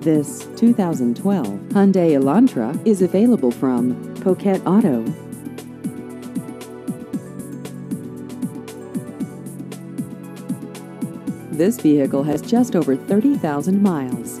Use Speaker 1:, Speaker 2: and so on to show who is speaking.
Speaker 1: This 2012 Hyundai Elantra is available from Poquet Auto. This vehicle has just over 30,000 miles.